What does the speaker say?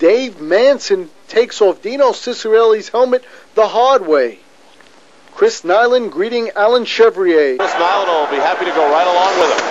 Dave Manson takes off Dino Ciccarelli's helmet the hard way. Chris Nilan greeting Alan Chevrier. Chris Nilan will be happy to go right along with him.